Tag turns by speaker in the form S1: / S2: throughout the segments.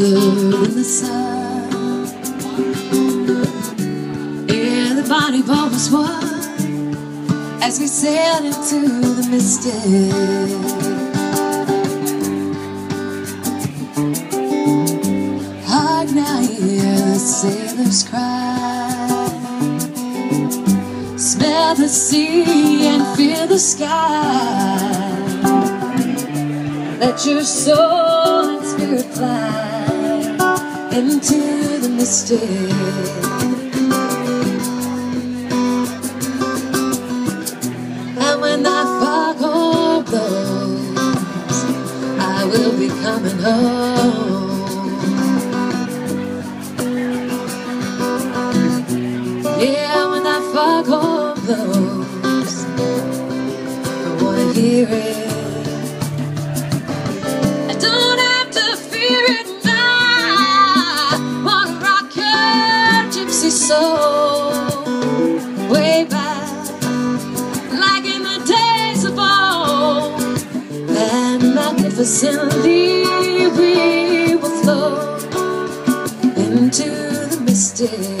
S1: than the sun. Yeah, the body boat was won as we sailed into the mystic. Hark now, hear the sailors cry. Smell the sea and feel the sky. Let your soul and spirit fly into the mystic. And when that fog blows, I will be coming home. Yeah, when that fog blows, I wanna hear it. Soul way back, like in the days of old. And magnificently we will float into the mystic.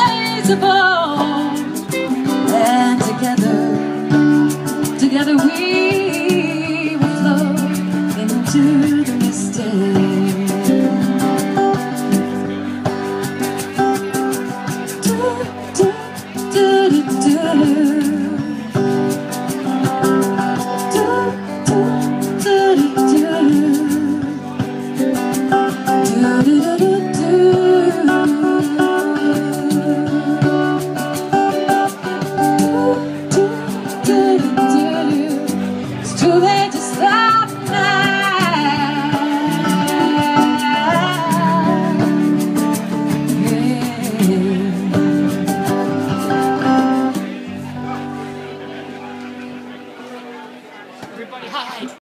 S1: like